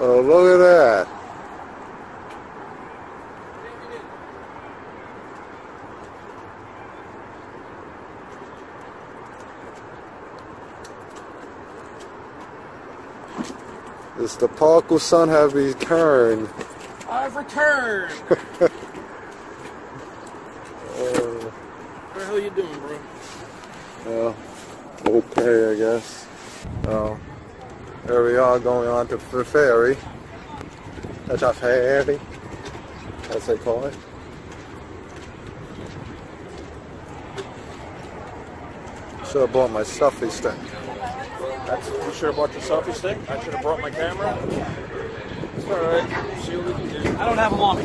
Oh, look at that. It's the Parker son have returned. I've returned. Uh, What the hell you doing, bro? well, okay, I guess. Oh, there we are going on to the ferry. That's a ferry, as they call it. Should have bought my selfie stick. That's, you should have bought your selfie stick. I should have brought my camera. It's all right. See what we can do. I don't have them on me.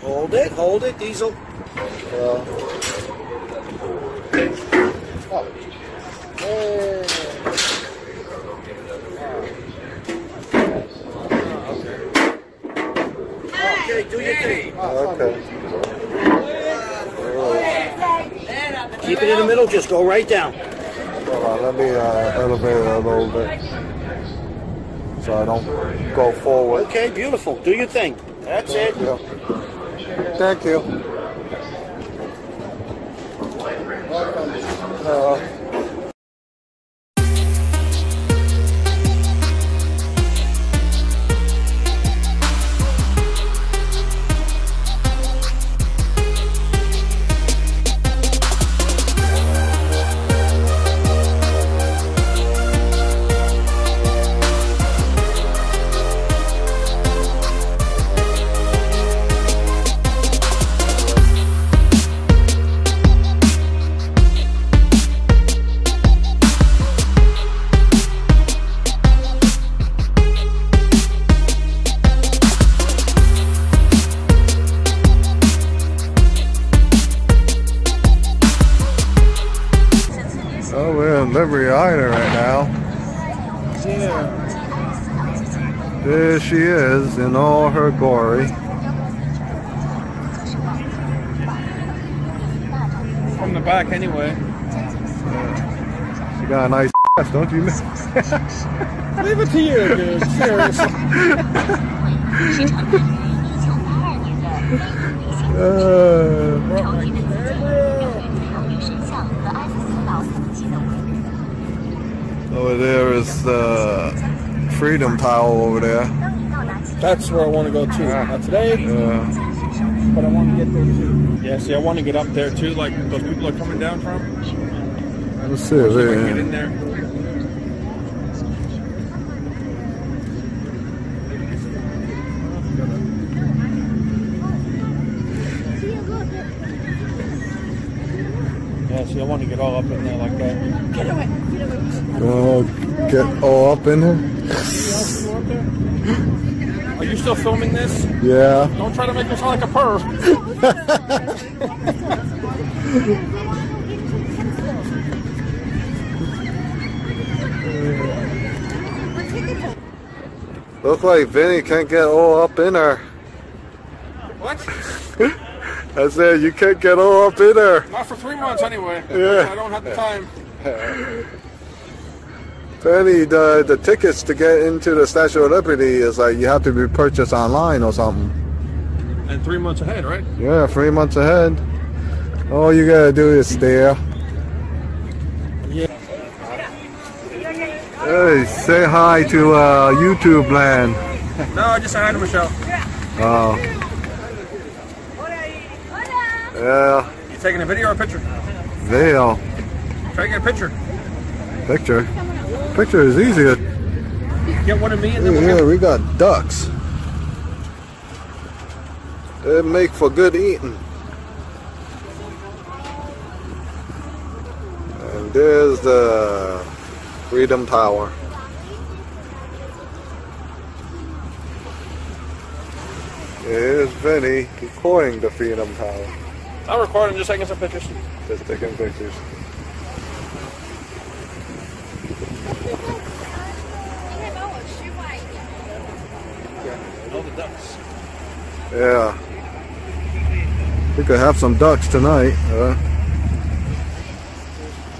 Hold it, hold it, Diesel. Well, Okay, do your thing. Okay. Keep it in the middle, just go right down. Hold on, let me uh, elevate it a little bit so I don't go forward. Okay, beautiful. Do your thing. That's it. Yeah. Thank you. Uh, oh, we're in Liberty Island right now. There she is in all her glory. From the back, anyway. She got a nice ass, don't you? Miss? Leave it to you, dude. Seriously. uh, there is the Freedom Tower over there. That's where I want to go to. Yeah. Not today. Yeah. But I want to get there too. Yeah, see, I want to get up there too, like those people are coming down from. Let's see. Let's see if we can get in there. Yeah, see, I want to get all up in there like that. oh, get all up in here. Are you still filming this? Yeah. Don't try to make me sound like a perv. Look like Vinny can't get all up in her. I said you can't get all up in her. Not for three months anyway. Yeah. I don't have the time. Vinny, the the tickets to get into the Statue of Liberty is like you have to be purchased online or something. And three months ahead, right? Yeah, three months ahead. All you gotta do is stare. Yeah. Hey, say hi to uh, YouTube land. No, I just said hi to Michelle. Oh. Yeah, You taking a video or a picture? Vail. Try to get a picture. Picture. Picture is easier. Get one of me and then we'll Yeah, we got ducks. They make for good eating. And there's the Freedom Tower. Here's Vinny recording the Freedom Tower. I'm recording, just taking some pictures. Just taking pictures. All the ducks. Yeah. We could have some ducks tonight. Uh,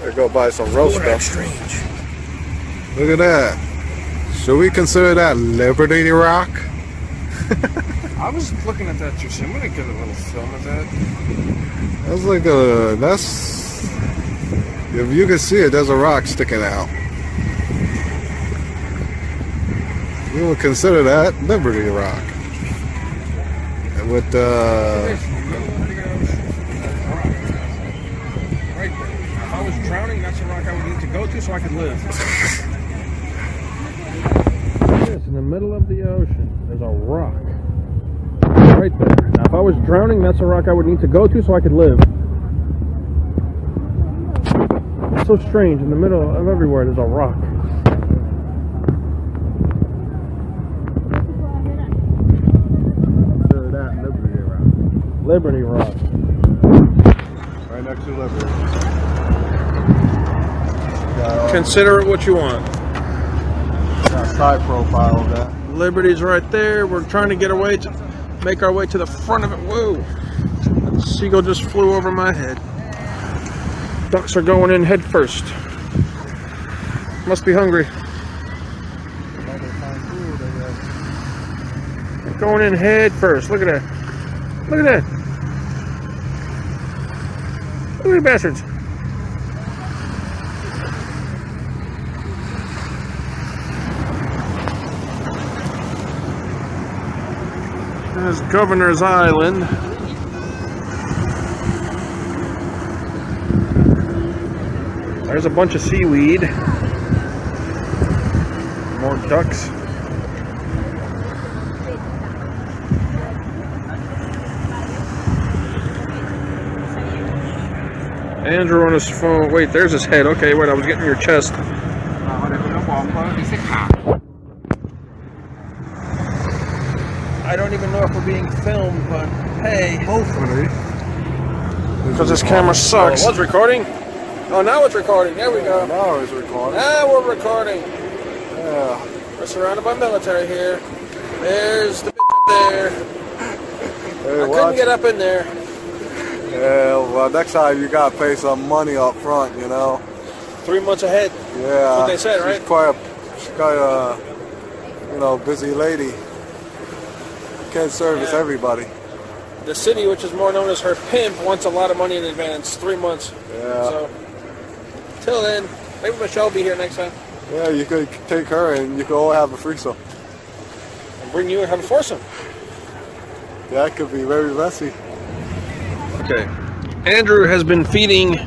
I go buy some roast Look at that stuff. strange. Look at that. Should we consider that Liberty Rock? I was looking at that too, so I'm gonna get a little film of that. That's like a that's if you can see it, there's a rock sticking out. We would consider that Liberty Rock. And With uh, Right there. If I was drowning, that's a rock I would need to go to so I could live. Yes, in the middle of the ocean, there's a rock. Right there. Now, if I was drowning, that's a rock I would need to go to so I could live. It's so strange. In the middle of everywhere, there's a rock. consider that Liberty Rock. Liberty Rock. Right next to Liberty. Consider it what you want. got side profile of that. Liberty's right there. We're trying to get away to make our way to the front of it. Whoa! That seagull just flew over my head. Ducks are going in head first. Must be hungry. Going in head first. Look at that. Look at that. Look at the bastards. There's Governor's Island. There's a bunch of seaweed. More ducks. Andrew on his phone. Wait, there's his head. Okay, wait, I was getting your chest. I don't even know if we're being filmed, but hey. Hopefully. Because this camera sucks. Oh, it was recording? Oh, now it's recording. There we go. Now it's recording. Now we're recording. Yeah. We're surrounded by military here. There's the bitch up there. Hey, I watch. couldn't get up in there. Yeah, well, next time you gotta pay some money up front, you know. Three months ahead. Yeah. what they said, right? She's quite a, she's quite a, you know, busy lady. Can't service Yeah. everybody. The city, which is more known as her pimp, wants a lot of money in advance. Three months. Yeah. So, till then, maybe Michelle will be here next time. Yeah, you could take her and you could all have a threesome. And bring you and have a foursome. That could be very messy. Okay. Andrew has been feeding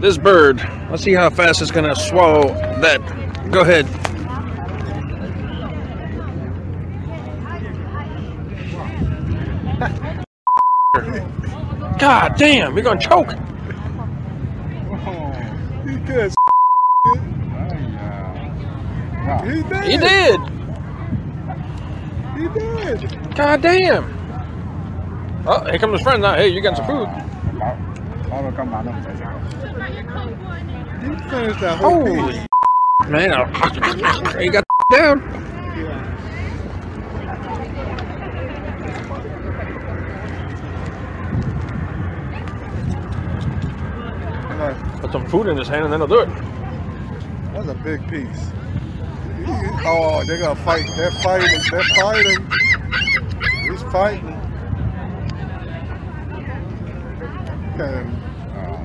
this bird. Let's see how fast it's gonna swallow that. Go ahead. God damn, you're gonna choke. He did. He did. He did. God damn. Oh, here comes his friend now. Hey, you got some food. He finished that whole Holy man, he got down. some food in his hand and then he'll do it. That's a big piece. Oh, they're gonna fight. They're fighting. They're fighting. He's fighting. Can, uh,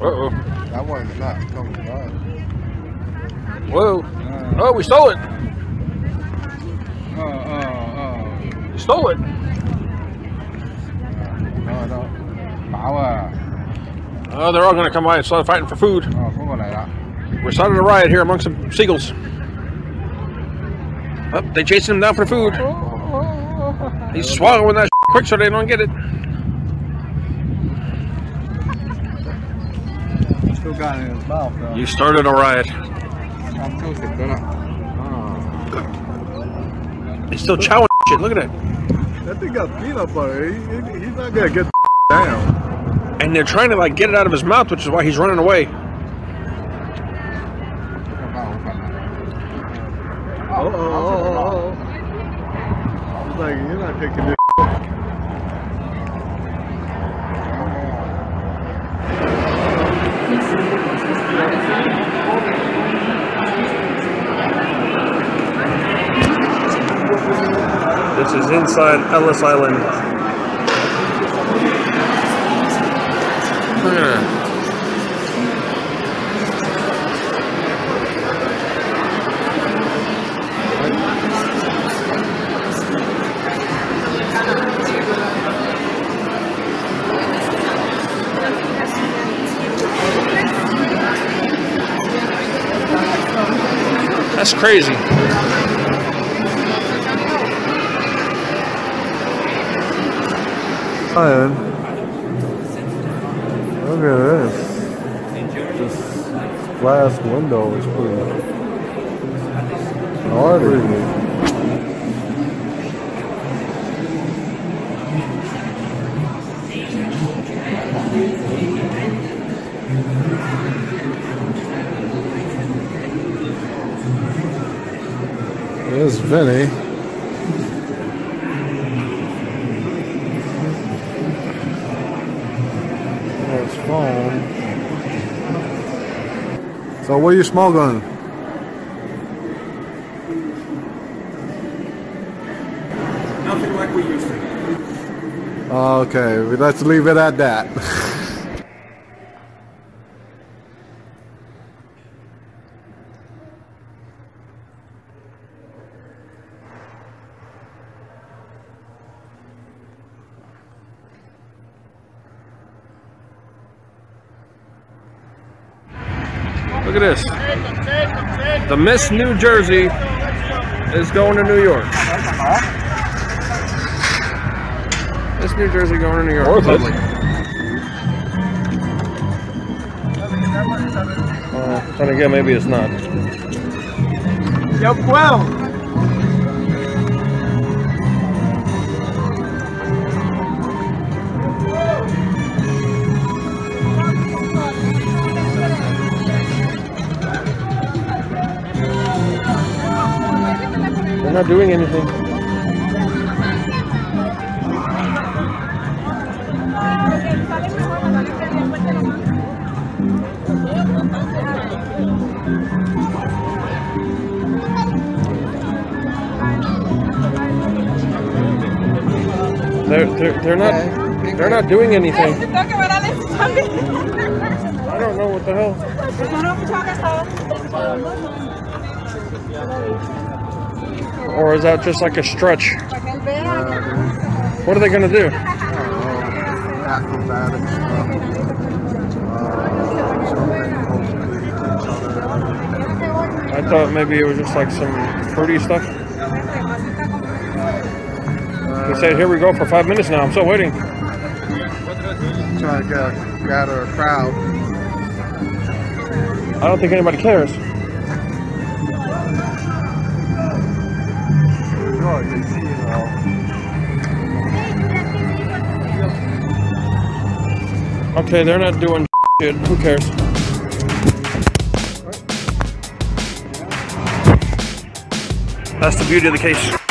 oh. That one is not coming back. Whoa. Uh, oh, we stole it. stole it. No, no. Oh, they're all going to come by and start fighting for food. Oh, We're starting a riot here amongst some seagulls. Oh, they're chasing him down for food. He's swallowing that quick so they don't get it. Still got it in his mouth, though. You started a riot. He's still chowing shit. Look at it. That thing got peanut butter. He, he- he's not gonna get down. And they're trying to like get it out of his mouth, which is why he's running away. Is inside Ellis Island. That's crazy. Look at this. This glass window is pretty hard reading. There's Vinny. There's phone. So what are you smoking? Nothing like we used to. Okay, let's leave it at that. Look at this. The Miss New Jersey is going to New York. Miss New Jersey going to New York. Worth it. Lovely. Uh, then again, maybe it's not. Yo, Quell. Not doing anything. They're, they're, they're not they're not doing anything. Tengo que ver a Alex también. I don't know what the hell. No, mucho gastado. Or is that just like a stretch? Para que él vea. What are they gonna do? Acrobatics I thought maybe it was just like some fruity stuff. They said, here we go for five minutes now. I'm still waiting. Trying to get, gather a crowd. I don't think anybody cares. Okay, they're not doing shit. Who cares? That's the beauty of the case.